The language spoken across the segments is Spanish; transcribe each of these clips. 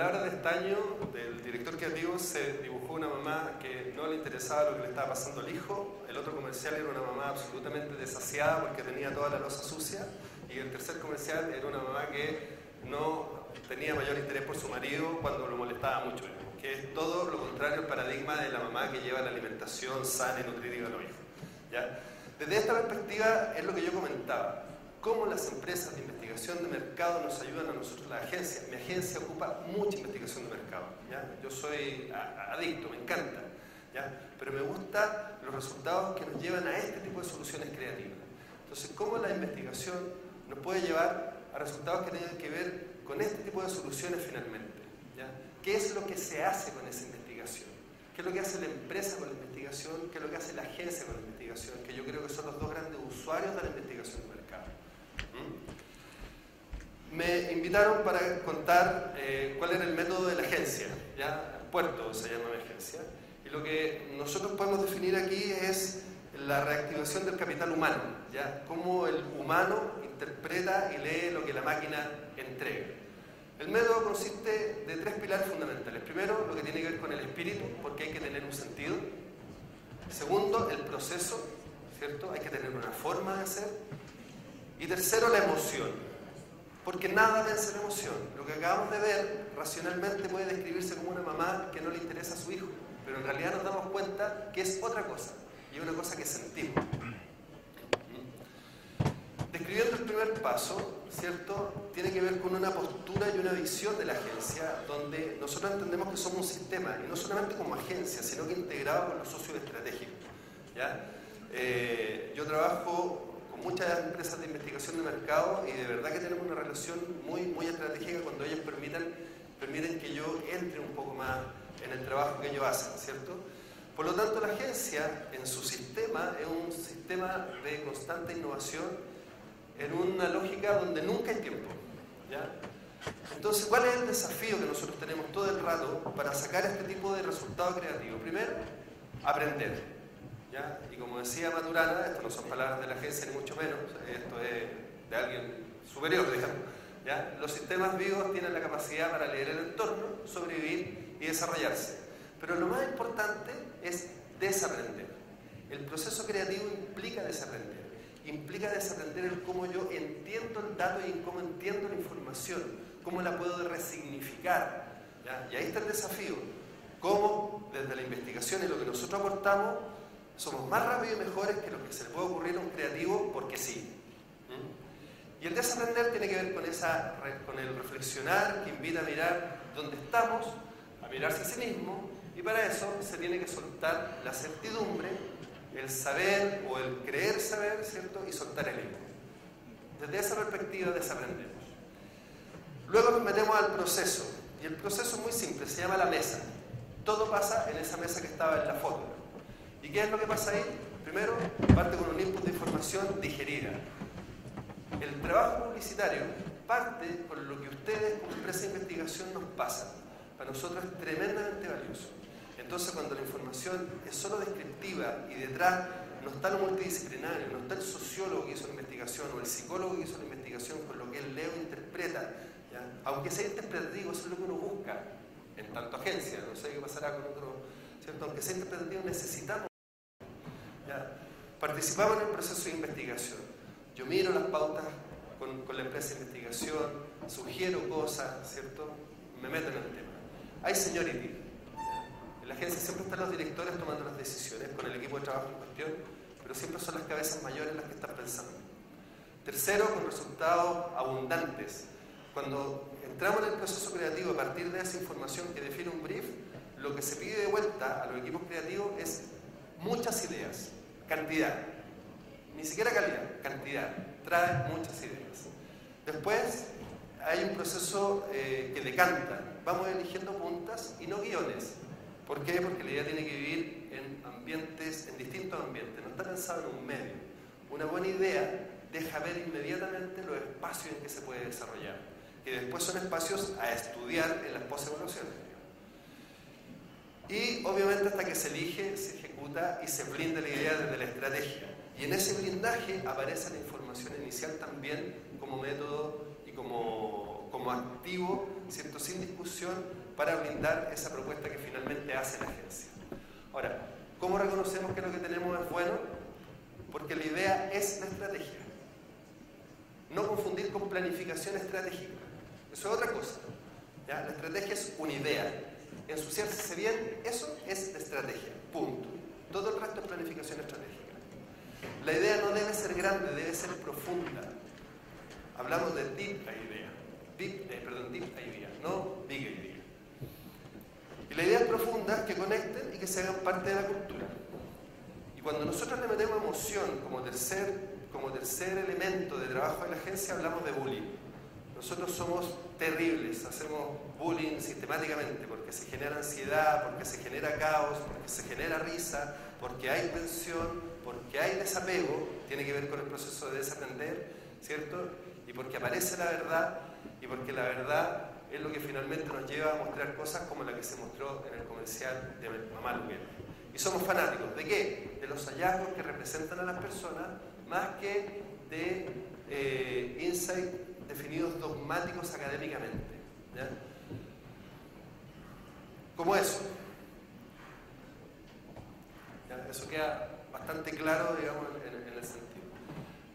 palabra de estaño del director creativo se dibujó una mamá que no le interesaba lo que le estaba pasando al hijo, el otro comercial era una mamá absolutamente desasiada porque tenía toda la losa sucia y el tercer comercial era una mamá que no tenía mayor interés por su marido cuando lo molestaba mucho, que es todo lo contrario al paradigma de la mamá que lleva la alimentación sana y nutritiva a los hijos. ¿ya? Desde esta perspectiva es lo que yo comentaba cómo las empresas de investigación de mercado nos ayudan a nosotros, la agencia. Mi agencia ocupa mucha investigación de mercado. Yo soy adicto, me encanta. Pero me gustan los resultados que nos llevan a este tipo de soluciones creativas. Entonces, ¿cómo la investigación nos puede llevar a resultados que tengan que ver con este tipo de soluciones finalmente? ¿Qué es lo que se hace con esa investigación? ¿Qué es lo que hace la empresa con la investigación? ¿Qué es lo que hace la agencia con la investigación? Que yo creo que son los dos grandes usuarios de la investigación de mercado. Me invitaron para contar eh, cuál era el método de la agencia, ¿ya? Puerto se llama mi agencia. Y lo que nosotros podemos definir aquí es la reactivación del capital humano, ¿ya? Cómo el humano interpreta y lee lo que la máquina entrega. El método consiste de tres pilares fundamentales. Primero, lo que tiene que ver con el espíritu, porque hay que tener un sentido. Segundo, el proceso, ¿cierto? Hay que tener una forma de hacer. Y tercero, la emoción. Porque nada vence la emoción. Lo que acabamos de ver racionalmente puede describirse como una mamá que no le interesa a su hijo, pero en realidad nos damos cuenta que es otra cosa, y es una cosa que sentimos. Describiendo el primer paso, ¿cierto? Tiene que ver con una postura y una visión de la agencia, donde nosotros entendemos que somos un sistema, y no solamente como agencia, sino que integrado con los socios estratégicos. ¿ya? Eh, yo trabajo muchas empresas de investigación de mercado y de verdad que tenemos una relación muy, muy estratégica cuando ellos permiten, permiten que yo entre un poco más en el trabajo que ellos hacen, ¿cierto? Por lo tanto, la agencia en su sistema es un sistema de constante innovación en una lógica donde nunca hay tiempo. ¿ya? Entonces, ¿cuál es el desafío que nosotros tenemos todo el rato para sacar este tipo de resultados creativos? Primero, aprender. Y como decía Maturana, esto no son palabras de la agencia ni mucho menos, esto es de alguien superior, digamos. ¿ya? Los sistemas vivos tienen la capacidad para leer el entorno, sobrevivir y desarrollarse. Pero lo más importante es desaprender. El proceso creativo implica desaprender. Implica desaprender el cómo yo entiendo el dato y cómo entiendo la información, cómo la puedo resignificar. Y ahí está el desafío. Cómo desde la investigación y lo que nosotros aportamos somos más rápidos y mejores que lo que se le puede ocurrir a un creativo porque sí. ¿Mm? Y el desaprender tiene que ver con, esa, con el reflexionar que invita a mirar dónde estamos, a mirarse a sí mismo, y para eso se tiene que soltar la certidumbre, el saber o el creer saber, ¿cierto? Y soltar el ego. Desde esa perspectiva desaprendemos. Luego nos metemos al proceso, y el proceso es muy simple, se llama la mesa. Todo pasa en esa mesa que estaba en la foto. ¿Y qué es lo que pasa ahí? Primero, parte con un input de información digerida. El trabajo publicitario parte con lo que ustedes como empresa de investigación nos pasan. Para nosotros es tremendamente valioso. Entonces, cuando la información es solo descriptiva y detrás no está lo multidisciplinario, no está el sociólogo que hizo la investigación o el psicólogo que hizo la investigación con lo que él lee o interpreta, aunque sea interpretativo, eso es lo que uno busca en tanto agencia, no sé qué pasará con otro, ¿cierto? aunque sea interpretativo necesitamos Participamos en el proceso de investigación. Yo miro las pautas con, la empresa de investigación, sugiero cosas, ¿cierto? Me meto en el tema. Hay seniority. En la agencia siempre están los directores tomando las decisiones con el equipo de trabajo en cuestión, pero siempre son las cabezas mayores las que están pensando. Tercero, con resultados abundantes. Cuando entramos en el proceso creativo a partir de esa información que define un brief, lo que se pide de vuelta a los equipos creativos es muchas ideas, cantidad. Ni siquiera calidad, cantidad. Trae muchas ideas. Después hay un proceso eh, que decanta. Vamos eligiendo puntas y no guiones. ¿Por qué? Porque la idea tiene que vivir en ambientes, en distintos ambientes. No está pensado en un medio. Una buena idea deja ver inmediatamente los espacios en que se puede desarrollar. Que después son espacios a estudiar en las post-evaluaciones. Y obviamente hasta que se elige, se y se blinda la idea desde la estrategia. Y en ese blindaje aparece la información inicial también como método y como, como activo, ¿cierto? sin discusión, para blindar esa propuesta que finalmente hace la agencia. Ahora, ¿cómo reconocemos que lo que tenemos es bueno? Porque la idea es la estrategia. No confundir con planificación estratégica. Eso es otra cosa. ¿ya? La estrategia es una idea. Ensuciarse bien, eso es la estrategia. Punto. Todo el resto es planificación estratégica. La idea no debe ser grande, debe ser profunda. Hablamos de deep idea. Deep, eh, perdón, deep idea, no big idea. Y la idea es profunda, que conecten y que se hagan parte de la cultura. Y cuando nosotros le metemos emoción como tercer, como tercer elemento de trabajo de la agencia, hablamos de bullying. Nosotros somos terribles, hacemos bullying sistemáticamente porque se genera ansiedad, porque se genera caos, porque se genera risa, porque hay tensión, porque hay desapego, tiene que ver con el proceso de desaprender, ¿cierto? Y porque aparece la verdad y porque la verdad es lo que finalmente nos lleva a mostrar cosas como la que se mostró en el comercial de Mamá Luguera. Y somos fanáticos. ¿De qué? De los hallazgos que representan a las personas más que de eh, insights definidos dogmáticos académicamente. Como eso. Eso queda bastante claro, digamos, en, el sentido.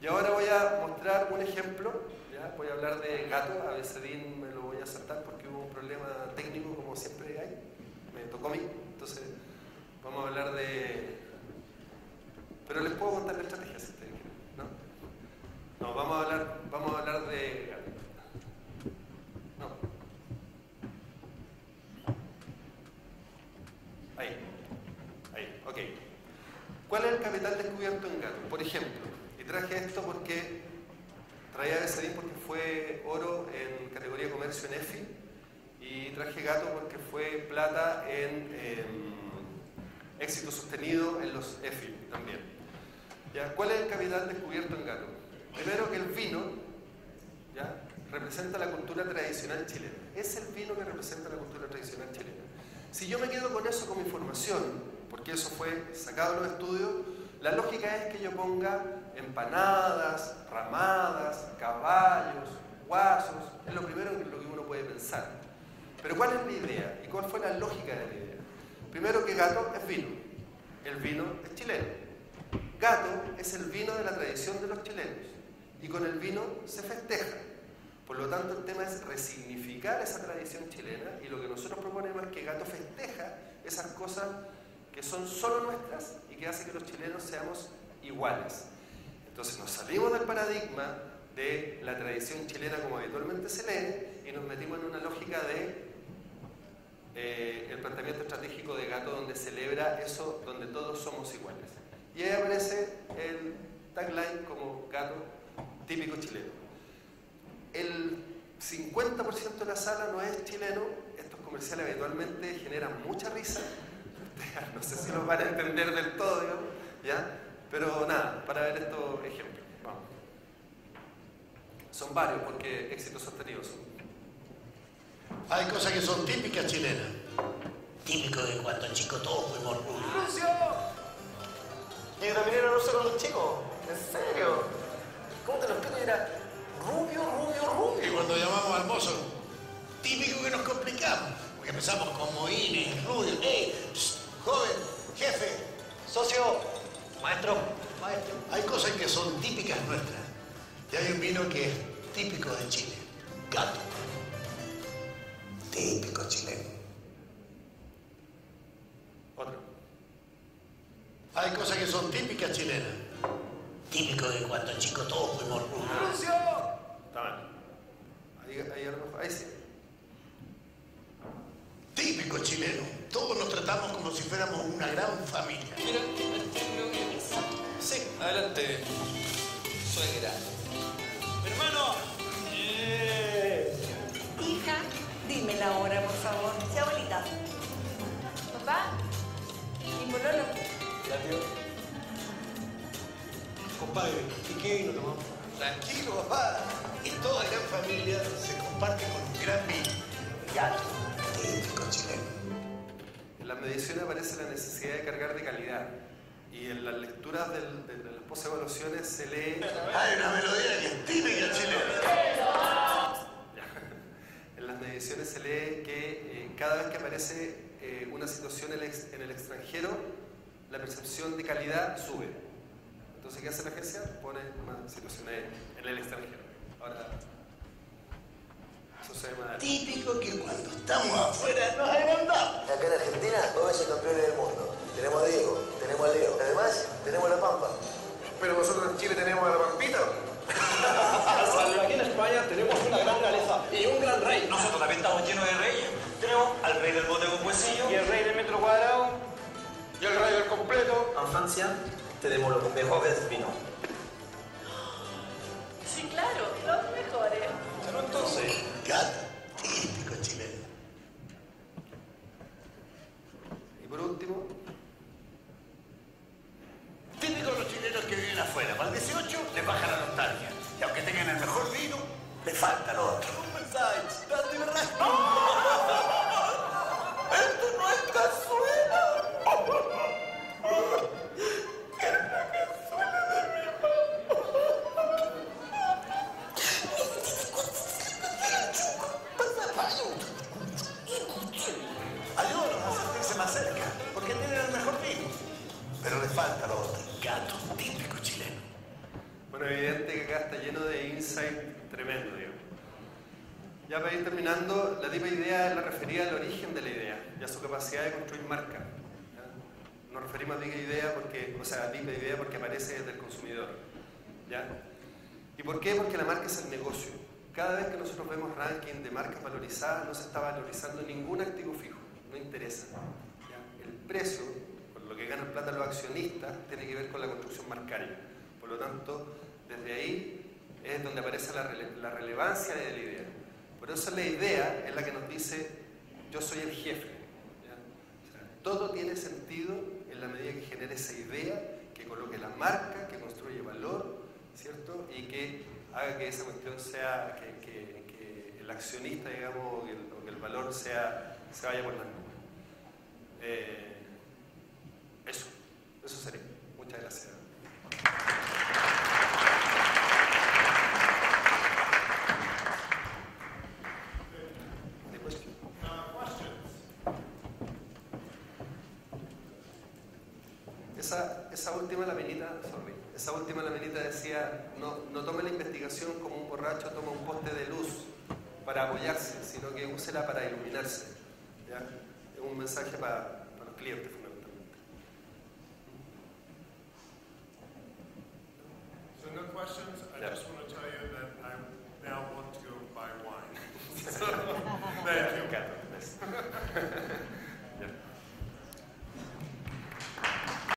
Y ahora voy a mostrar un ejemplo. ¿ya? Voy a hablar de gato. A veces me lo voy a saltar porque hubo un problema técnico, como siempre hay. Me tocó a mí. Entonces, vamos a hablar de. Pero les puedo contar la estrategia si ustedes quieren. ¿no? No, vamos a hablar, vamos a hablar de gato. ¿Cuál es el capital descubierto en gato? Por ejemplo, y traje esto porque traía Becerrín porque fue oro en categoría comercio en EFI y traje gato porque fue plata en em, éxito sostenido en los EFI también. ¿Ya? ¿Cuál es el capital descubierto en gato? Primero que el vino ¿ya? representa la cultura tradicional chilena. Es el vino que representa la cultura tradicional chilena. Si yo me quedo con eso como información, porque eso fue sacado de los estudios, la lógica es que yo ponga empanadas, ramadas, caballos, guasos, es lo primero en lo que uno puede pensar. Pero ¿cuál es la idea? ¿Y cuál fue la lógica de la idea? Primero que gato es vino, el vino es chileno. Gato es el vino de la tradición de los chilenos y con el vino se festeja. Por lo tanto, el tema es resignificar esa tradición chilena y lo que nosotros proponemos es que Gato festeja esas cosas que son solo nuestras y que hace que los chilenos seamos iguales. Entonces nos salimos del paradigma de la tradición chilena como habitualmente se lee y nos metimos en una lógica de eh, el planteamiento estratégico de Gato donde celebra eso, donde todos somos iguales. Y ahí aparece el tagline como Gato típico chileno. El 50% de la sala no es chileno, estos comerciales habitualmente generan mucha risa, no sé si lo van a entender del todo, ¿ya? Pero nada, para ver estos ejemplos. Vamos. Son varios porque éxitos sostenidos son. Hay cosas que son típicas chilenas. Típico de cuando chico todos fuimos rubios. ¡Lucio! Y también era ruso con los chicos. ¿En serio? ¿Cómo te lo explico? Era rubio, rubio, rubio. Y cuando llamamos al mozo, típico que nos complicamos. Porque empezamos con Moines, Rubio. ¡Ey! Joven, jefe, socio, maestro, maestro. Hay cosas que son típicas nuestras. Y hay un vino que es típico de Chile. Gato. Típico chileno. Otro. Hay cosas que son típicas chilenas. Típico de cuando chicos todos fuimos rubios. ¡Lucio! Está mal. Ahí, ahí, ahí sí. Típico chileno. Como si fuéramos una gran familia. Mira, creo que... Sí, adelante, suegra. Hermano. Hija, dime la hora, por favor. Sea bonita. Papá, mi pololo. La tío. Compadre, ¿y qué vino tomamos? Tranquilo, papá. Y toda gran familia se comparte con un gran vino. Gato. Típico chileno. En las mediciones aparece la necesidad de cargar de calidad. Y en las lecturas del, de, de las postevaluaciones se lee. Hay una melodía que es típica chilena. aparece eh, una situación en el, ex- en el extranjero, la percepción de calidad sube. Entonces, ¿qué hace la agencia? Pone más situaciones en el extranjero. Ahora, eso se llama... Típico que cuando estamos afuera nos agrandamos. Acá en Argentina, dos veces campeones del mundo. Tenemos a Diego, tenemos a Leo. Además, tenemos a La Pampa. Pero nosotros en Chile tenemos a la Pampita. Aquí en España tenemos una gran realeza y un gran rey. Nosotros también estamos llenos de reyes. Tenemos al rey del bote con huesillo. Y el rey del metro cuadrado. Y el rayo del completo. En Francia tenemos los mejores vinos. Sí, claro, Ya para ir terminando, la tipa idea la referida al origen de la idea y a su capacidad de construir marca. ¿ya? Nos referimos a Big Idea porque, o sea, a Big Idea porque aparece desde el consumidor. ¿ya? ¿Y por qué? Porque la marca es el negocio. Cada vez que nosotros vemos ranking de marcas valorizadas, no se está valorizando ningún activo fijo, no interesa. El precio, con lo que ganan plata los accionistas, tiene que ver con la construcción marcaria. Por lo tanto, desde ahí es donde aparece la relevancia de la idea. Por eso la idea es la que nos dice, yo soy el jefe. todo tiene sentido en la medida que genere esa idea, que coloque la marca, que construye valor, ¿cierto? Y que haga que esa cuestión sea, que, el accionista, digamos, o que el, o que el valor sea, se vaya por las nubes. Eh, eso, eso sería. Muchas gracias. Any question? Esa, esa última laminita, sorry, esa última laminita decía, no, no tome la investigación como un borracho toma un poste de luz para apoyarse, sino que úsela para iluminarse. ¿ya? Es un mensaje para, para los clientes fundamentalmente. So no questions.